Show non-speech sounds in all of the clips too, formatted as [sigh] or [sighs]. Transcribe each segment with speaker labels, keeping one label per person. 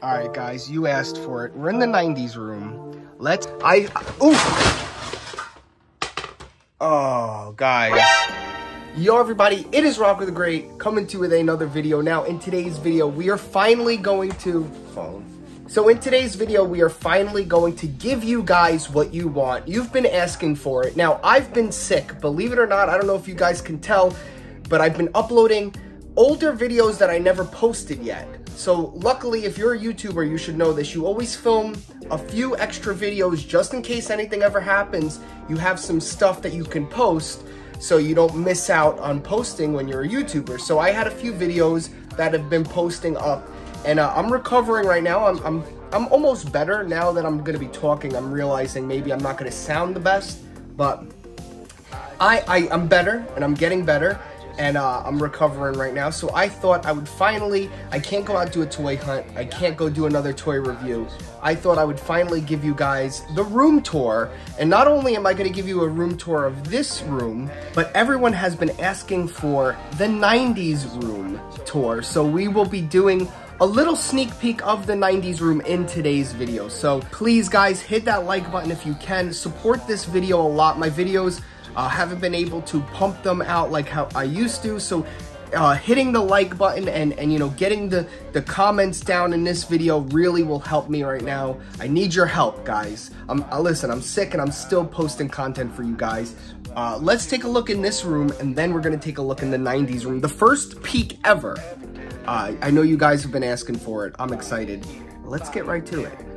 Speaker 1: All right, guys, you asked for it. We're in the 90s room. Let's, I, ooh. Oh, guys. Yo, everybody, it is Rocco the Great coming to you with another video. Now, in today's video, we are finally going to, phone. So in today's video, we are finally going to give you guys what you want. You've been asking for it. Now, I've been sick, believe it or not. I don't know if you guys can tell, but I've been uploading older videos that I never posted yet. So luckily, if you're a YouTuber, you should know this. You always film a few extra videos just in case anything ever happens. You have some stuff that you can post so you don't miss out on posting when you're a YouTuber. So I had a few videos that have been posting up and uh, I'm recovering right now. I'm, I'm, I'm almost better now that I'm gonna be talking. I'm realizing maybe I'm not gonna sound the best, but I, I I'm better and I'm getting better and uh, I'm recovering right now. So I thought I would finally, I can't go out do a toy hunt. I can't go do another toy review. I thought I would finally give you guys the room tour. And not only am I gonna give you a room tour of this room, but everyone has been asking for the 90s room tour. So we will be doing a little sneak peek of the 90s room in today's video. So please guys, hit that like button if you can. Support this video a lot. My videos uh, haven't been able to pump them out like how I used to. So uh, hitting the like button and, and you know getting the, the comments down in this video really will help me right now. I need your help, guys. I'm, uh, listen, I'm sick and I'm still posting content for you guys. Uh, let's take a look in this room and then we're gonna take a look in the 90s room. The first peek ever uh, I know you guys have been asking for it. I'm excited. Let's get right to it.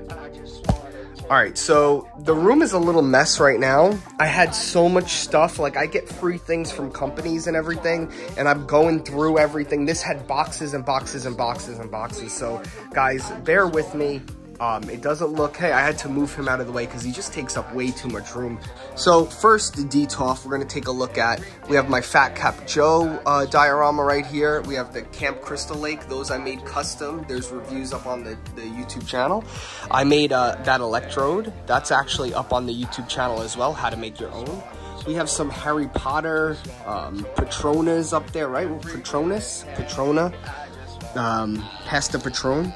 Speaker 1: All right, so the room is a little mess right now. I had so much stuff. Like, I get free things from companies and everything, and I'm going through everything. This had boxes and boxes and boxes and boxes. So, guys, bear with me. Um, it doesn't look, hey, I had to move him out of the way because he just takes up way too much room. So first, the DTOF we're going to take a look at. We have my Fat Cap Joe uh, diorama right here. We have the Camp Crystal Lake. Those I made custom. There's reviews up on the, the YouTube channel. I made uh, that electrode. That's actually up on the YouTube channel as well, how to make your own. We have some Harry Potter um, Patronas up there, right? Patronus? Patrona? Um, Pasta Patron.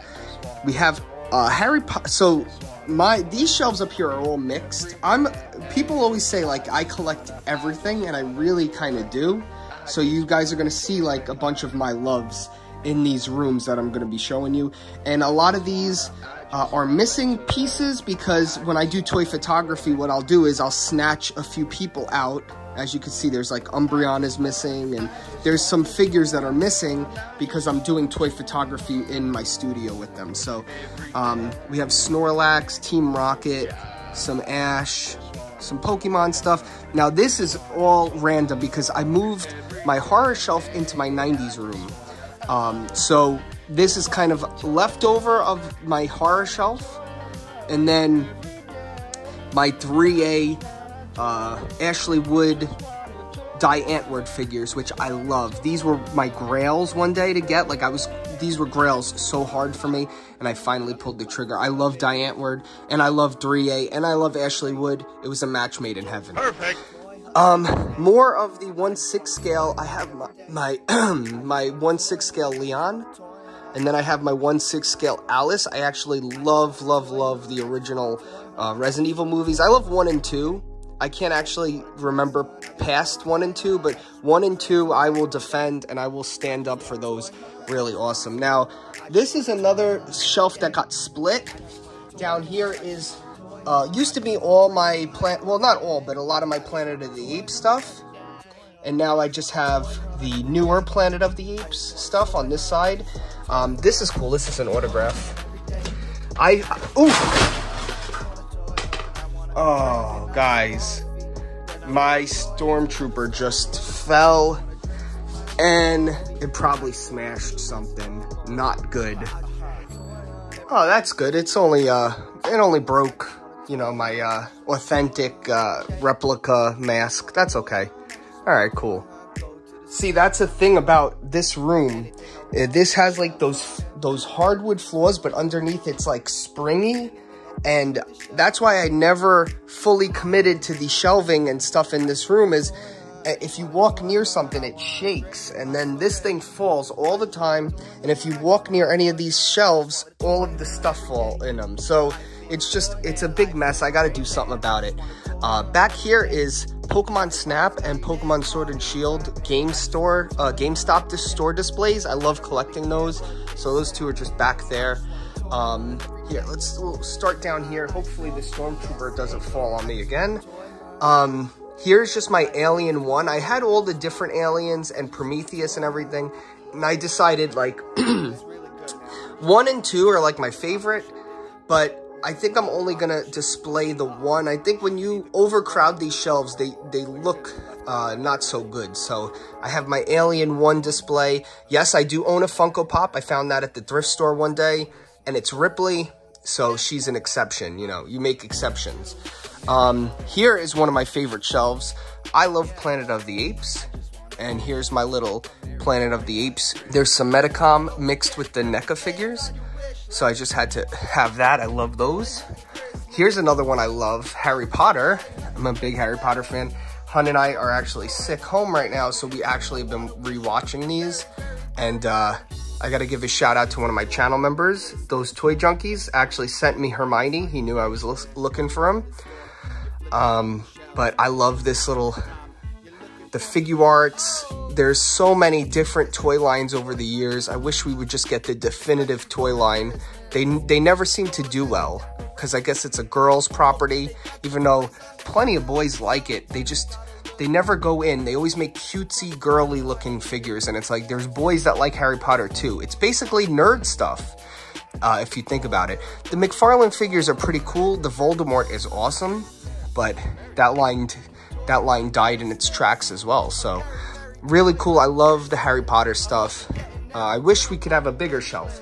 Speaker 1: We have uh, Harry Potter. So my these shelves up here are all mixed. I'm people always say like I collect everything, and I really kind of do. So you guys are gonna see like a bunch of my loves in these rooms that I'm gonna be showing you, and a lot of these. Uh, are missing pieces because when I do toy photography, what I'll do is I'll snatch a few people out as you can see, there's like Umbreon is missing and there's some figures that are missing because I'm doing toy photography in my studio with them. So um, we have Snorlax, Team Rocket, some Ash, some Pokemon stuff. Now this is all random because I moved my horror shelf into my 90s room. Um, so this is kind of leftover of my horror shelf. And then my 3A uh, Ashley Wood Die Antwoord figures, which I love. These were my grails one day to get. Like I was, these were grails so hard for me, and I finally pulled the trigger. I love Die Antwoord, and I love Drie, and I love Ashley Wood. It was a match made in heaven.
Speaker 2: Perfect.
Speaker 1: Um, more of the 1-6 scale. I have my, my, [clears throat] my 1-6 scale Leon. And then I have my 1-6 scale Alice. I actually love, love, love the original uh, Resident Evil movies. I love 1 and 2. I can't actually remember past one and two, but one and two I will defend and I will stand up for those really awesome. Now, this is another shelf that got split. Down here is, uh, used to be all my plant, well not all, but a lot of my Planet of the Apes stuff. And now I just have the newer Planet of the Apes stuff on this side. Um, this is cool, this is an autograph. I, ooh! Oh, guys. My stormtrooper just fell and it probably smashed something not good. Oh, that's good. It's only, uh, it only broke, you know, my, uh, authentic, uh, replica mask. That's okay. All right, cool. See, that's the thing about this room. Uh, this has like those, those hardwood floors, but underneath it's like springy and that's why I never fully committed to the shelving and stuff in this room is if you walk near something, it shakes, and then this thing falls all the time. And if you walk near any of these shelves, all of the stuff fall in them. So it's just, it's a big mess. I got to do something about it. Uh, back here is Pokemon Snap and Pokemon Sword and Shield game store, uh, GameStop store displays. I love collecting those. So those two are just back there. Um, here, let's we'll start down here. Hopefully the Stormtrooper doesn't fall on me again. Um, here's just my Alien 1. I had all the different aliens and Prometheus and everything. And I decided like [clears throat] 1 and 2 are like my favorite. But I think I'm only gonna display the one. I think when you overcrowd these shelves, they, they look uh, not so good. So I have my Alien 1 display. Yes, I do own a Funko Pop. I found that at the thrift store one day. And it's Ripley, so she's an exception. You know, you make exceptions. Um, here is one of my favorite shelves. I love Planet of the Apes. And here's my little Planet of the Apes. There's some Medicom mixed with the NECA figures. So I just had to have that. I love those. Here's another one I love, Harry Potter. I'm a big Harry Potter fan. Hun and I are actually sick home right now, so we actually have been rewatching these. And uh, I gotta give a shout out to one of my channel members. Those Toy Junkies actually sent me Hermione. He knew I was looking for him. Um, but I love this little, the Figuarts. There's so many different toy lines over the years. I wish we would just get the definitive toy line. They, they never seem to do well because I guess it's a girl's property, even though plenty of boys like it. They just, they never go in. They always make cutesy, girly looking figures. And it's like, there's boys that like Harry Potter too. It's basically nerd stuff. Uh, if you think about it. The McFarlane figures are pretty cool. The Voldemort is awesome, but that line, that line died in its tracks as well. So really cool. I love the Harry Potter stuff. Uh, I wish we could have a bigger shelf.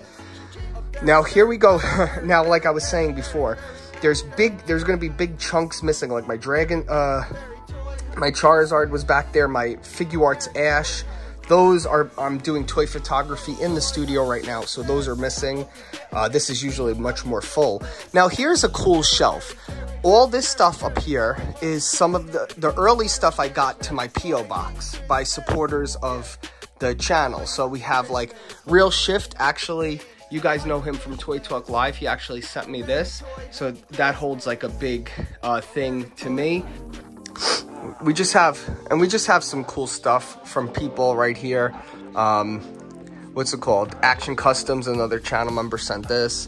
Speaker 1: Now here we go. [laughs] now, like I was saying before, there's big, there's going to be big chunks missing, like my dragon, uh, my Charizard was back there, my Figuarts Ash. Those are, I'm doing toy photography in the studio right now, so those are missing. Uh, this is usually much more full. Now here's a cool shelf. All this stuff up here is some of the, the early stuff I got to my P.O. box by supporters of the channel. So we have like Real Shift, actually, you guys know him from Toy Talk Live. He actually sent me this. So that holds like a big uh, thing to me we just have, and we just have some cool stuff from people right here. Um, what's it called? Action Customs, another channel member sent this.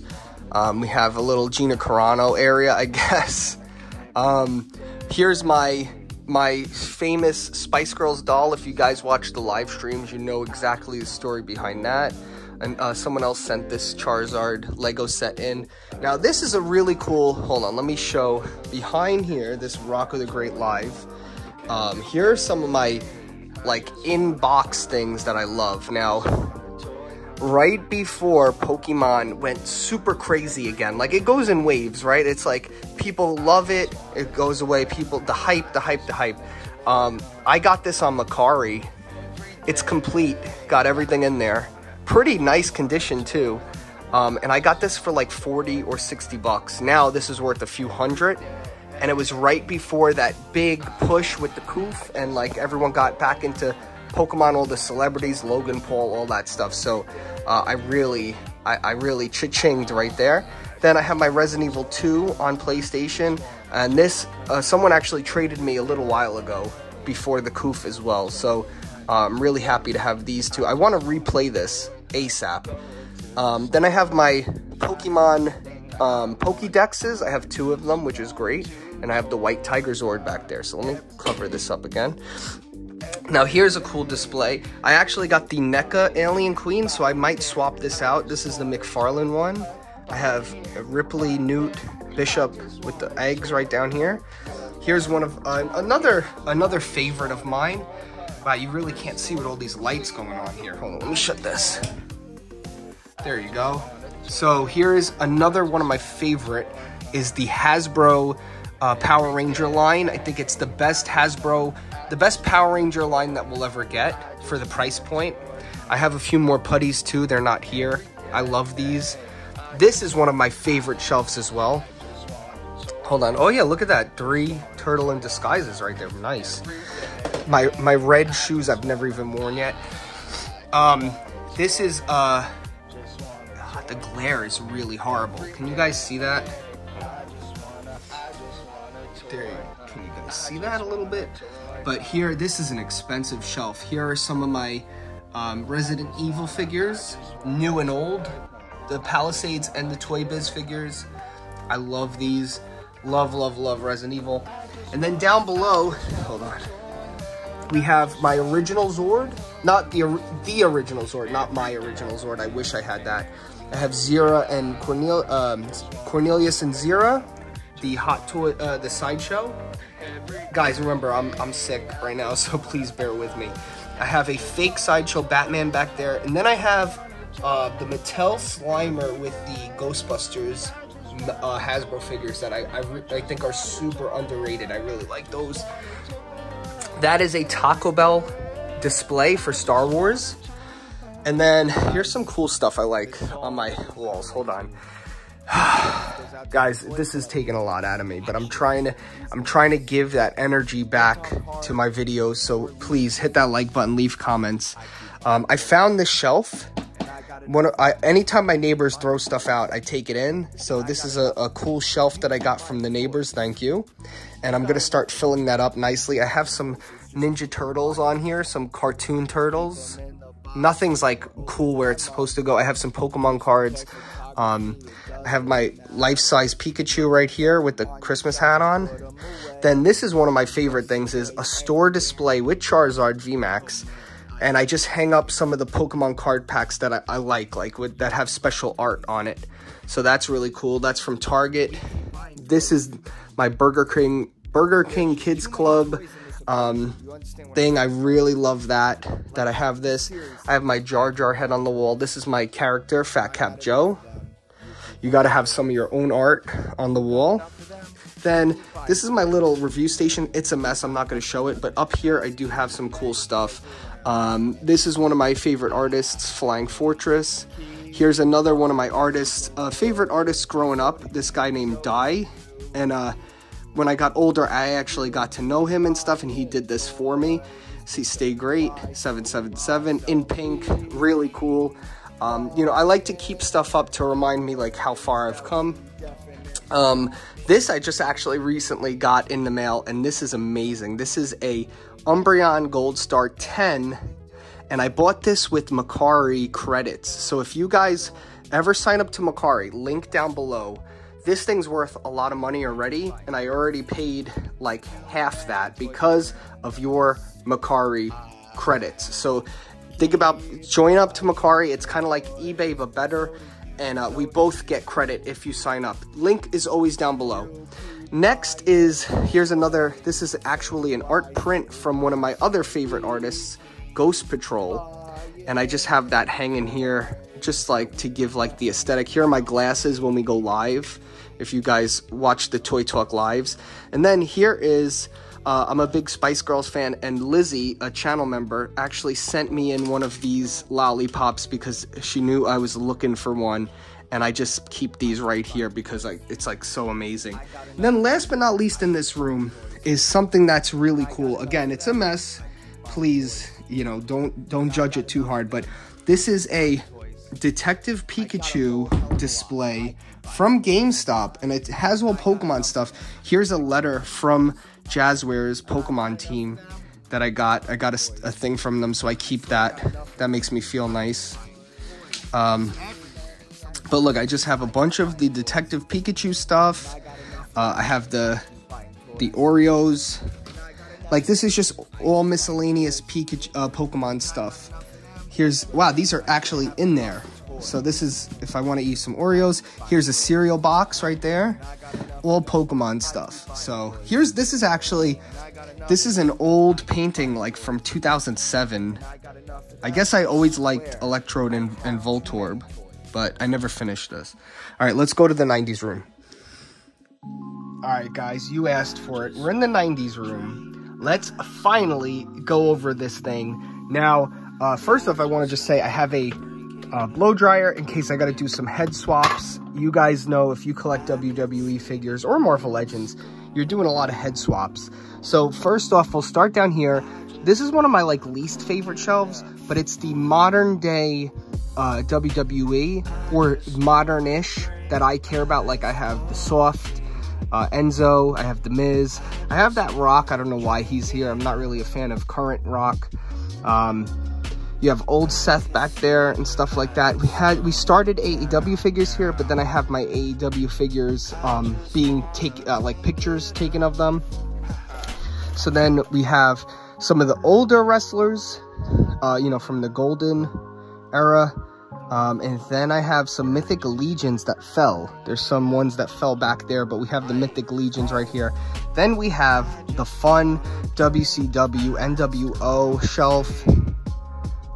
Speaker 1: Um, we have a little Gina Carano area, I [laughs] guess. Um, here's my my famous Spice Girls doll. If you guys watch the live streams, you know exactly the story behind that. And uh, someone else sent this Charizard Lego set in. Now, this is a really cool, hold on, let me show behind here, this Rocco the Great Live. Um, here are some of my like in-box things that I love. Now, right before Pokemon went super crazy again, like it goes in waves, right? It's like people love it, it goes away, people, the hype, the hype, the hype. Um, I got this on Mercari. It's complete, got everything in there. Pretty nice condition too. Um, and I got this for like 40 or 60 bucks. Now this is worth a few hundred and it was right before that big push with the coof and like everyone got back into Pokemon, all the celebrities, Logan Paul, all that stuff. So uh, I really, I, I really cha-chinged right there. Then I have my Resident Evil 2 on PlayStation, and this, uh, someone actually traded me a little while ago before the coof as well. So uh, I'm really happy to have these two. I want to replay this ASAP. Um, then I have my Pokemon um, Pokedexes. I have two of them, which is great. And I have the white Tiger Zord back there. So let me cover this up again. Now here's a cool display. I actually got the NECA Alien Queen, so I might swap this out. This is the McFarlane one. I have a Ripley, Newt, Bishop with the eggs right down here. Here's one of uh, another another favorite of mine. Wow, you really can't see with all these lights going on here. Hold on, let me shut this. There you go. So here's another one of my favorite is the Hasbro uh, Power Ranger line. I think it's the best Hasbro, the best Power Ranger line that we'll ever get for the price point. I have a few more putties too. They're not here. I love these. This is one of my favorite shelves as well. Hold on. Oh yeah, look at that. Three turtle in disguises right there. Nice. my my red shoes I've never even worn yet. Um, this is uh, the glare is really horrible. Can you guys see that? There, can you guys see that a little bit? But here, this is an expensive shelf. Here are some of my um, Resident Evil figures, new and old. The Palisades and the Toy Biz figures. I love these. Love, love, love Resident Evil. And then down below, hold on. We have my original Zord. Not the, the original Zord, not my original Zord. I wish I had that. I have Zira and Cornel, um, Cornelius and Zira, the hot toy, uh, the sideshow. Guys, remember, I'm, I'm sick right now, [laughs] so please bear with me. I have a fake sideshow Batman back there, and then I have uh, the Mattel Slimer with the Ghostbusters uh, Hasbro figures that I, I, I, think are super underrated. I really like those. That is a Taco Bell display for Star Wars. And then here's some cool stuff I like on my walls. Hold on. [sighs] Guys, this is taking a lot out of me, but I'm trying to I'm trying to give that energy back to my videos. So please hit that like button, leave comments. Um, I found this shelf when I, anytime my neighbors throw stuff out, I take it in. So this is a, a, cool shelf that I got from the neighbors. Thank you. And I'm to start filling that up nicely. I have some Ninja Turtles on here, some cartoon turtles. Nothing's like cool where it's supposed to go. I have some Pokemon cards. Um, have my life-size Pikachu right here with the Christmas hat on. Then this is one of my favorite things is a store display with Charizard VMAX and I just hang up some of the Pokemon card packs that I, I like, like with, that have special art on it. So that's really cool. That's from Target. This is my Burger King Burger King Kids Club um, thing. I really love that, that I have this. I have my Jar Jar head on the wall. This is my character, Fat Cap Joe. You got to have some of your own art on the wall. Then this is my little review station. It's a mess. I'm not going to show it, but up here I do have some cool stuff. Um, this is one of my favorite artists, Flying Fortress. Here's another one of my artists, uh, favorite artists growing up, this guy named Die. And uh, when I got older, I actually got to know him and stuff, and he did this for me. See, Stay Great, 777, in pink, really cool. Um, you know, I like to keep stuff up to remind me like how far I've come. Um, this I just actually recently got in the mail, and this is amazing. This is a Umbreon Gold Star 10, and I bought this with Mercari credits. So if you guys ever sign up to Mercari, link down below. This thing's worth a lot of money already, and I already paid like half that because of your Mercari credits. So think about join up to Mercari. It's kind of like eBay, but better and uh, we both get credit if you sign up. Link is always down below. Next is, here's another, this is actually an art print from one of my other favorite artists, Ghost Patrol. And I just have that hanging here, just like to give like the aesthetic. Here are my glasses when we go live, if you guys watch the Toy Talk lives. And then here is uh, I'm a big Spice Girls fan, and Lizzie, a channel member, actually sent me in one of these lollipops because she knew I was looking for one, and I just keep these right here because I, it's like so amazing. And then last but not least in this room is something that's really cool. Again, it's a mess. Please, you know, don't don't judge it too hard, but this is a Detective Pikachu display from GameStop, and it has all Pokemon stuff. Here's a letter from Jazwares Pokemon team that I got. I got a, a, thing from them, so I keep that. That makes me feel nice. Um, but look, I just have a bunch of the Detective Pikachu stuff. Uh, I have the the Oreos. Like this is just all miscellaneous Pikachu uh, Pokemon stuff. Here's wow, these are actually in there. So this is, if I want to eat some Oreos, here's a cereal box right there. All Pokemon stuff. So here's, this is actually, this is an old painting like from 2007. I guess I always liked Electrode and, and Voltorb, but I never finished this. All right, let's go to the 90s room. All right, guys, you asked for it. We're in the 90s room. Let's finally go over this thing. Now, uh, first off, I want to just say I have a uh, blow dryer in case I got to do some head swaps. You guys know if you collect WWE figures or Marvel Legends, you're doing a lot of head swaps. So first off, we'll start down here. This is one of my like least favorite shelves, but it's the modern day uh, WWE or modern-ish that I care about. Like I have the soft uh, Enzo, I have the Miz, I have that Rock. I don't know why he's here. I'm not really a fan of current Rock. Um, you have old Seth back there and stuff like that. We had we started AEW figures here, but then I have my AEW figures um, being take uh, like pictures taken of them. So then we have some of the older wrestlers, uh, you know, from the golden era. Um, and then I have some Mythic Legions that fell. There's some ones that fell back there, but we have the Mythic Legions right here. Then we have the fun WCW NWO shelf.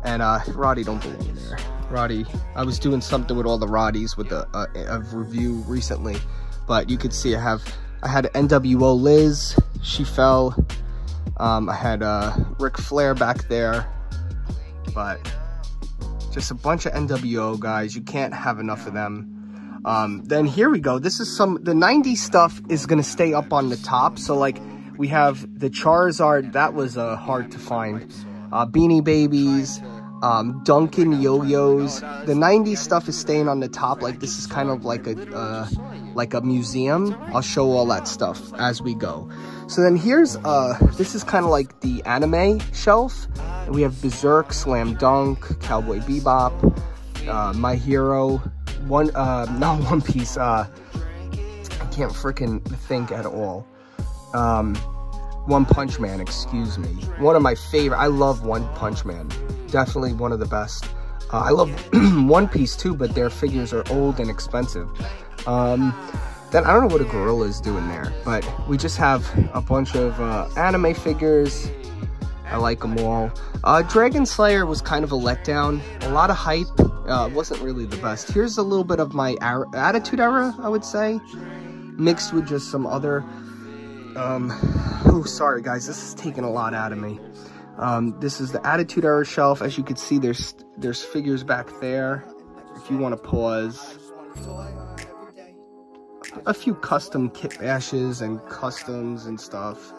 Speaker 1: And uh, Roddy don't belong there. Roddy, I was doing something with all the Roddies with a, a, review recently. But you could see I have, I had NWO Liz. She fell. Um, I had uh, Ric Flair back there. But just a bunch of NWO guys. You can't have enough of them. Um, then here we go. This is some, the 90s stuff is to stay up on the top. So like we have the Charizard. That was uh, hard to find. Uh, Beanie Babies, um, Duncan Yo-Yos. The 90s stuff is staying on the top. Like this is kind of like a, uh, like a museum. I'll show all that stuff as we go. So then here's, uh, this is kind of like the anime shelf. We have Berserk, Slam Dunk, Cowboy Bebop, uh, My Hero, one, uh, [laughs] not One Piece, uh, I can't freaking think at all. Um, One Punch Man, excuse me. One of my favorite, I love One Punch Man. Definitely one of the best. Uh, I love [clears throat] One Piece too, but their figures are old and expensive. Um, then I don't know what a gorilla is doing there, but we just have a bunch of uh, anime figures. I like them all. Uh, Dragon Slayer was kind of a letdown. A lot of hype. Uh, wasn't really the best. Here's a little bit of my Attitude Era, I would say, mixed with just some other. Um, oh, sorry guys, this is taking a lot out of me. Um, this is the Attitude Era shelf. As you can see, there's there's figures back there. If you want to pause a few custom kit bashes and customs and stuff.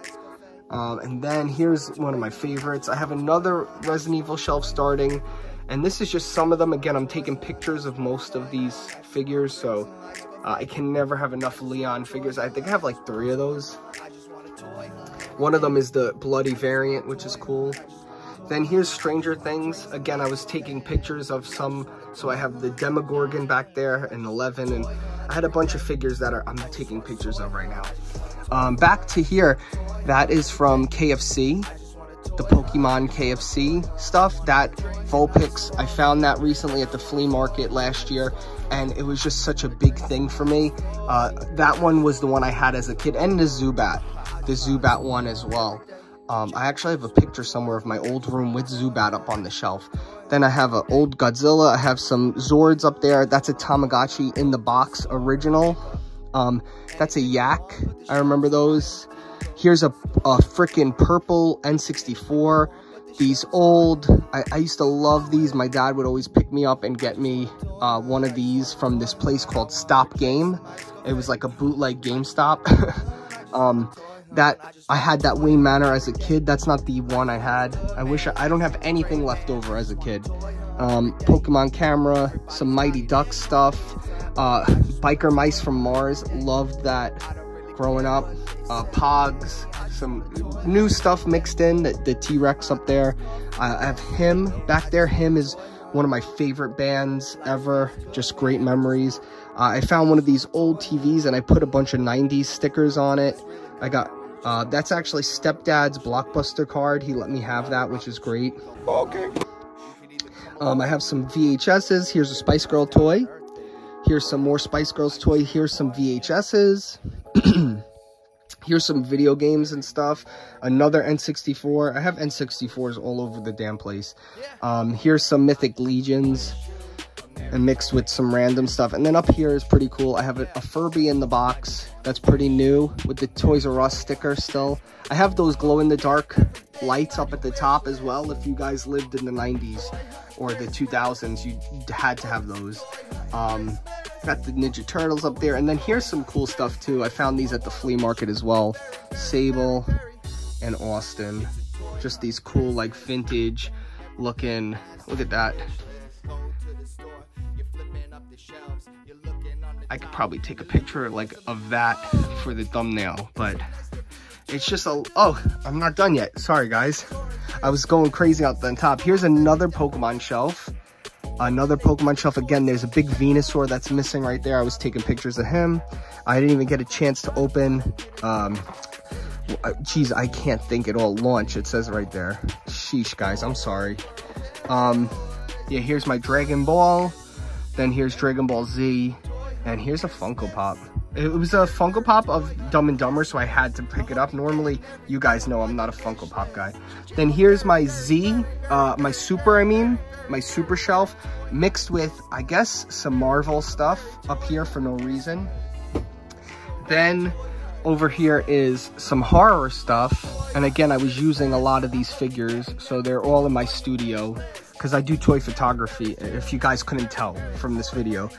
Speaker 1: Um, and then here's one of my favorites. I have another Resident Evil shelf starting. And this is just some of them. Again, I'm taking pictures of most of these figures. So uh, I can never have enough Leon figures. I think I have like three of those. One of them is the bloody variant, which is cool. Then here's Stranger Things. Again, I was taking pictures of some. So I have the Demogorgon back there and 11. And I had a bunch of figures that are I'm taking pictures of right now. Um, back to here, that is from KFC, the Pokemon KFC stuff. That Vulpix, I found that recently at the flea market last year, and it was just such a big thing for me. Uh, that one was the one I had as a kid, and the Zubat, the Zubat one as well. Um, I actually have a picture somewhere of my old room with Zubat up on the shelf. Then I have an old Godzilla. I have some Zords up there. That's a Tamagotchi in the box original. Um, that's a Yak. I remember those. Here's a, a freaking purple N64. These old, I, I, used to love these. My dad would always pick me up and get me uh, one of these from this place called Stop Game. It was like a bootleg GameStop. [laughs] um, that I had that Wayne Manor as a kid. That's not the one I had. I wish I, I don't have anything left over as a kid. Um, Pokemon camera, some Mighty Ducks stuff, uh, Biker Mice from Mars. Loved that growing up. Uh, Pogs, some new stuff mixed in. The, the T-Rex up there. I have him back there. Him is one of my favorite bands ever. Just great memories. Uh, I found one of these old TVs and I put a bunch of 90s stickers on it. I got uh, that's actually stepdad's blockbuster card. He let me have that, which is great. Okay. Um, I have some VHSs. Here's a Spice Girl toy. Here's some more Spice Girls toy. Here's some VHSs. [clears throat] Here's some video games and stuff. Another N64. I have N64s all over the damn place. Um, here's some Mythic Legions. And mixed with some random stuff. And then up here is pretty cool. I have a, a, Furby in the box that's pretty new with the Toys R Us sticker still. I have those glow-in-the-dark lights up at the top as well. If you guys lived in the 90s or the 2000s, you had to have those. Um, got the Ninja Turtles up there. And then here's some cool stuff too. I found these at the flea market as well. Sable and Austin. Just these cool like vintage looking, look at that. I could probably take a picture like of that for the thumbnail, but it's just a, oh, I'm not done yet. Sorry guys. I was going crazy out the top. Here's another Pokemon shelf. Another Pokemon shelf. Again, there's a big Venusaur that's missing right there. I was taking pictures of him. I didn't even get a chance to open, um, geez, I can't think at all. Launch, it says right there. Sheesh, guys, I'm sorry. Um, yeah, here's my Dragon Ball. Then here's Dragon Ball Z. And here's a Funko Pop. It was a Funko Pop of Dumb and Dumber, so I had to pick it up. Normally, you guys know I'm not a Funko Pop guy. Then here's my Z, uh, my Super, I mean, my Super Shelf, mixed with, I guess, some Marvel stuff up here for no reason. Then over here is some horror stuff. And again, I was using a lot of these figures, so they're all in my studio because I do toy photography, if you guys couldn't tell from this video.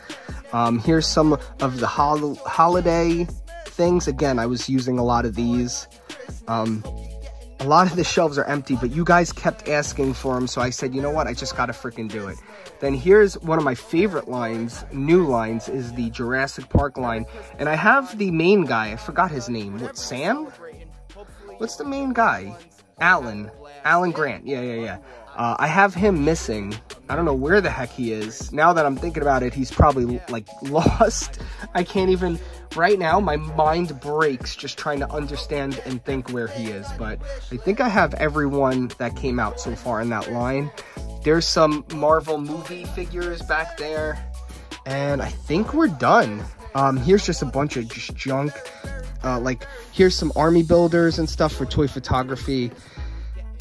Speaker 1: Um, here's some of the hol holiday things. Again, I was using a lot of these. Um, a lot of the shelves are empty, but you guys kept asking for them, so I said, you know what, I just gotta freaking do it. Then here's one of my favorite lines, new lines, is the Jurassic Park line. And I have the main guy, I forgot his name, what, Sam? What's the main guy? Alan. Alan Grant, yeah, yeah, yeah. Uh, I have him missing. I don't know where the heck he is. Now that I'm thinking about it, he's probably like [laughs] lost. I can't even, right now, my mind breaks just trying to understand and think where he is. But I think I have everyone that came out so far in that line. There's some Marvel movie figures back there. And I think we're done. Um, here's just a bunch of just junk. Uh, like, here's some army builders and stuff for toy photography.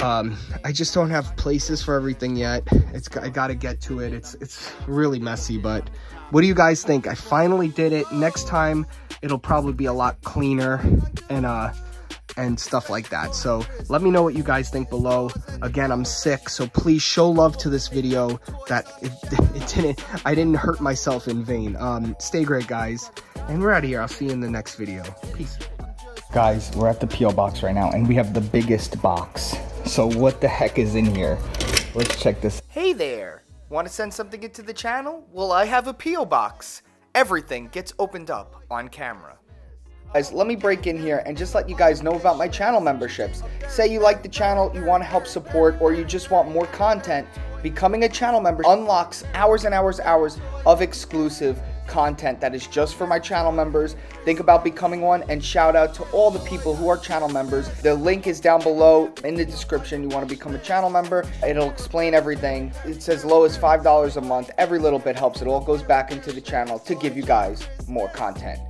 Speaker 1: Um, I just don't have places for everything yet. It's I gotta get to it. It's it's really messy, but what do you guys think? I finally did it. Next time, it'll probably be a lot cleaner and uh and stuff like that. So let me know what you guys think below. Again, I'm sick, so please show love to this video that it, [laughs] it didn't, I didn't hurt myself in vain. Um, stay great, guys. And we're out of here. I'll see you in the next video. Peace. Guys, we're at the P.O. box right now, and we have the biggest box. So what the heck is in here? Let's check this. Hey there! Want to send something into the channel? Well, I have a P.O. box. Everything gets opened up on camera. Guys, let me break in here and just let you guys know about my channel memberships. Say you like the channel, you want to help support, or you just want more content, becoming a channel member unlocks hours and hours and hours of exclusive content that is just for my channel members. Think about becoming one and shout out to all the people who are channel members. The link is down below in the description. You want to become a channel member, it'll explain everything. It's as low as $5 a month. Every little bit helps. It all goes back into the channel to give you guys more content.